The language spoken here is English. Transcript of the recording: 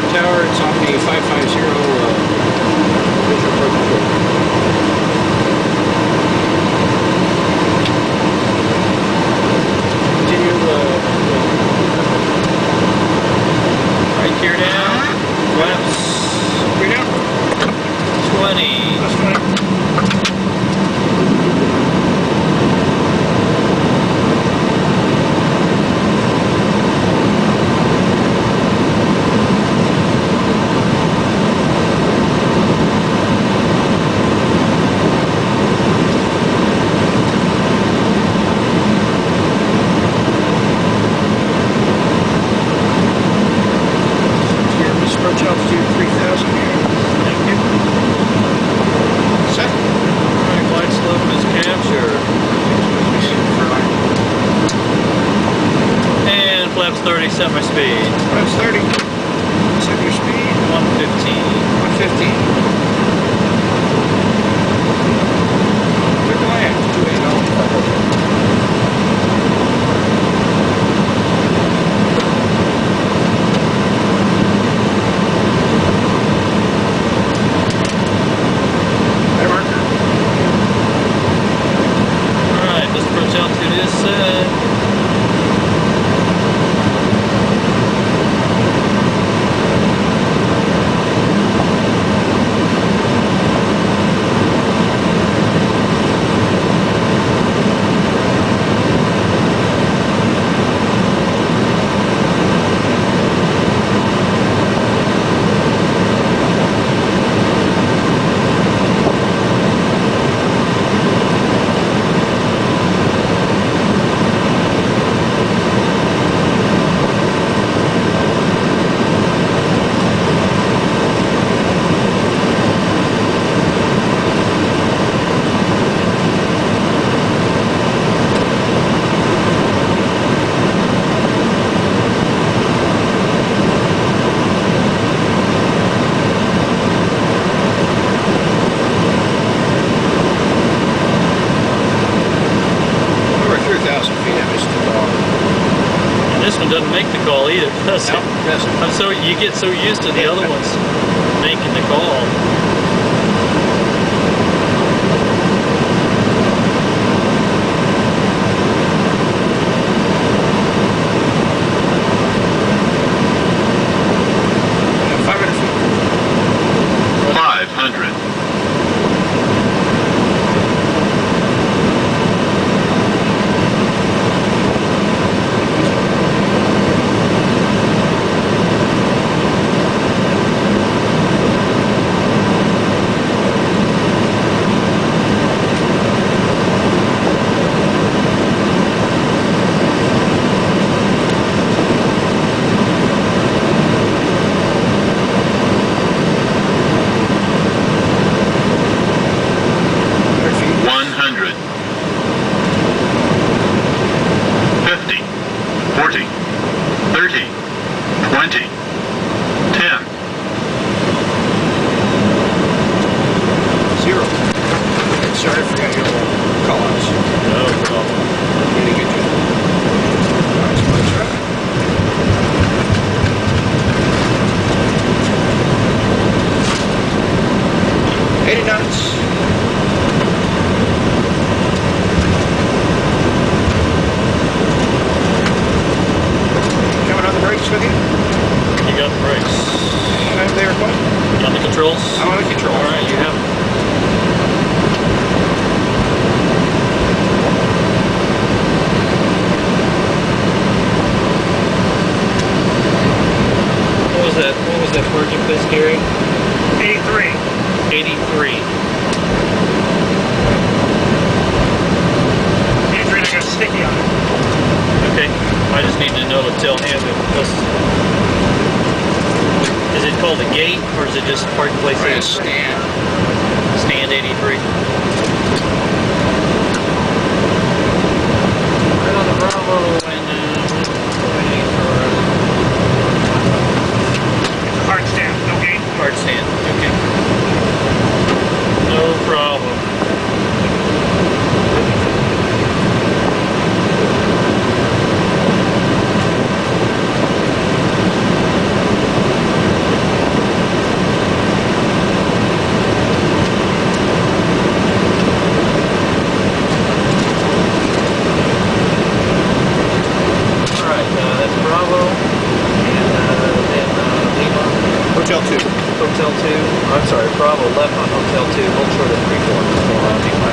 Tower. It's on the 550 uh, 30, set my speed. Flaps 30. Set your speed. 115. 115. This one doesn't make the call either, does it? I'm so you get so used to the other ones making the call. 20. 10. Zero. Sorry, I forgot your little call-outs. No problem. Really good job. Nice. Eighty knots. Coming on the brakes with you? You got the brakes. Have they request? You on the controls? I'm on the control. All right, you have. What was that? What was that working fist Gary? 83. 83. 83 and I got sticky on it. Okay. I just need to know to tell him if this. Is it called a gate or is it just parking place? Right, stand. Stand 83. Right on the Bravo and uh, waiting for Hard stand, no gate. hard stand. Okay. No problem. 2. Hotel 2, I'm sorry, Bravo left on Hotel 2, hold short of 3 4.